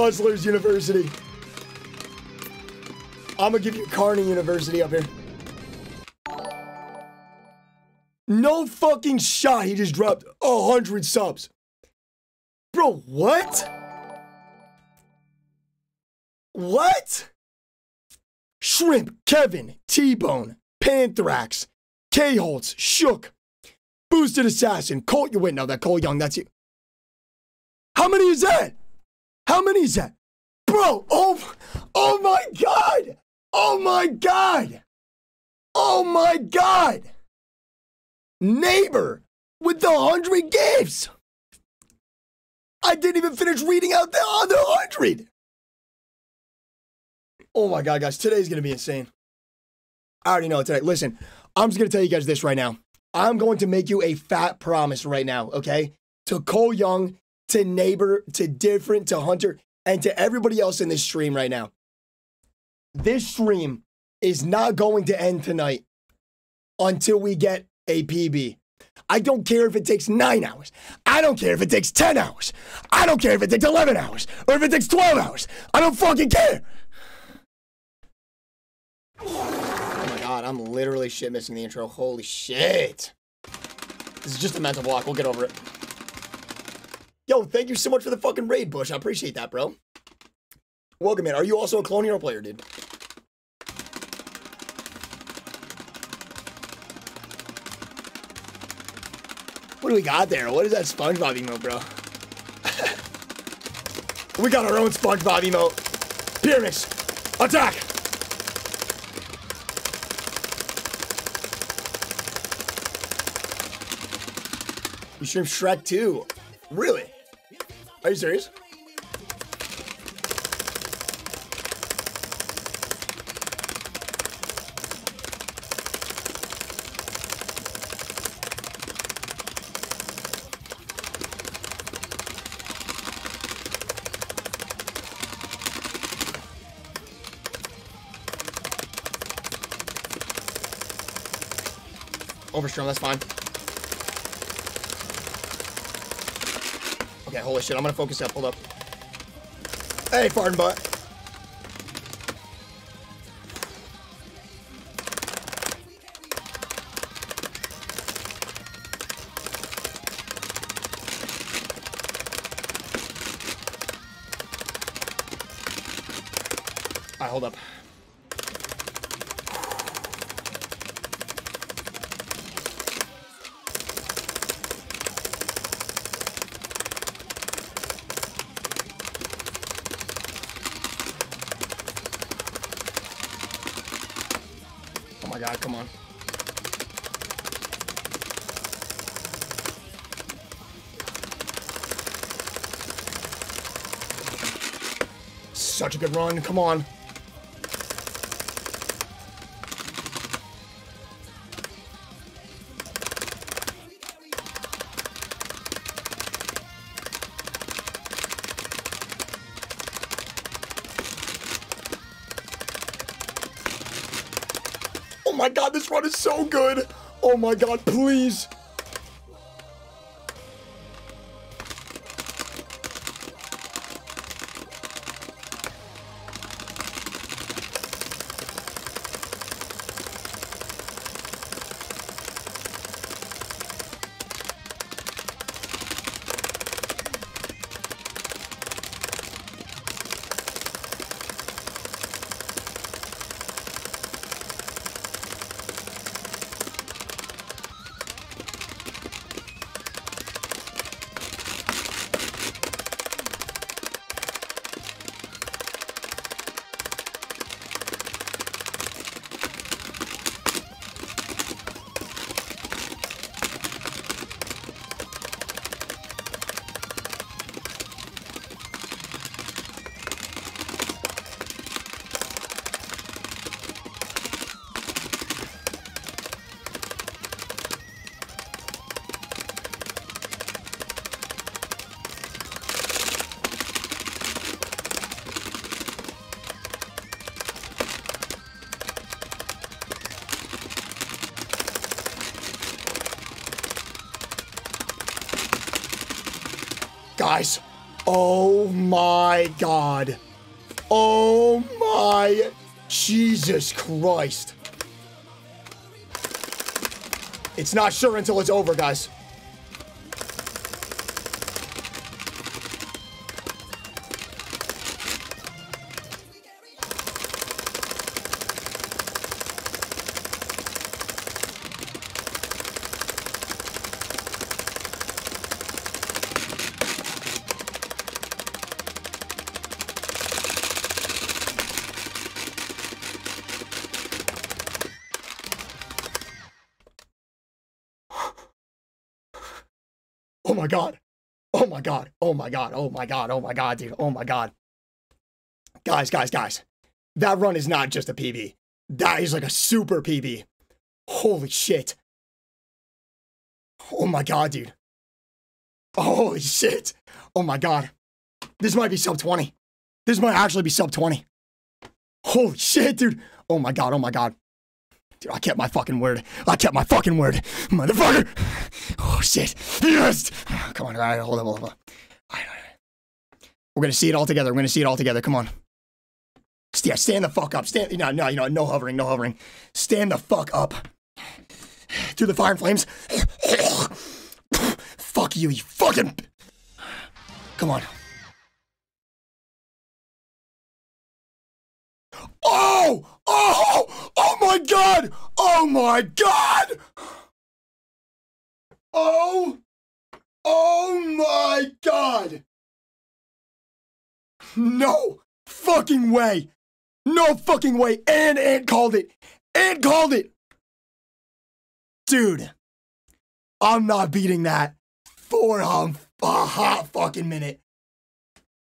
Hustlers University. I'm gonna give you Carny University up here. No fucking shot. He just dropped a hundred subs. Bro, what? What? Shrimp, Kevin, T-Bone, Panthrax, K-Holtz, Shook, Boosted Assassin, Colt, you wait, no, that Cole Young, that's you. How many is that? How many is that? Bro, oh, oh my God. Oh my God. Oh my God. Neighbor with the hundred gifts. I didn't even finish reading out the other hundred. Oh my God, guys, today's gonna be insane. I already know it today. Listen, I'm just gonna tell you guys this right now. I'm going to make you a fat promise right now, okay? To Cole Young, to Neighbor, to Different, to Hunter, and to everybody else in this stream right now. This stream is not going to end tonight until we get a PB. I don't care if it takes nine hours. I don't care if it takes 10 hours. I don't care if it takes 11 hours or if it takes 12 hours. I don't fucking care. Oh my god, I'm literally shit missing the intro. Holy shit. This is just a mental block. We'll get over it. Yo, thank you so much for the fucking raid, Bush. I appreciate that, bro. Welcome in. Are you also a Clone Hero player, dude? What do we got there? What is that SpongeBob emote, bro? we got our own SpongeBob emote. Pyramids, attack! You stream Shrek 2. Really? Are you serious? Overstrom, that's fine. Okay, holy shit, I'm gonna focus up, hold up. Hey, farting butt. Alright, hold up. My god, come on. Such a good run, come on. My god, this run is so good. Oh my god, please. Guys, Oh my god. Oh my Jesus Christ. It's not sure until it's over, guys. Oh my god. Oh my god. Oh my god. Oh my god. Oh my god, dude. Oh my god. Guys, guys, guys. That run is not just a PB. That is like a super PB. Holy shit. Oh my god, dude. Holy shit. Oh my god. This might be sub 20. This might actually be sub 20. Holy shit, dude. Oh my god. Oh my god. Dude, I kept my fucking word. I kept my fucking word. Motherfucker. Oh, shit. Yes. Come on. All right, hold on, hold on. All right, all right. We're to see it all together. We're to see it all together. Come on. Yeah, stand the fuck up. Stand. No, no, you know, no hovering, no hovering. Stand the fuck up. Through the fire and flames. fuck you, you fucking. Come on. Oh! Oh! Oh my god! Oh my god! Oh! Oh my god! No fucking way! No fucking way! And Ant called it! Ant called it! Dude, I'm not beating that for a, a hot fucking minute.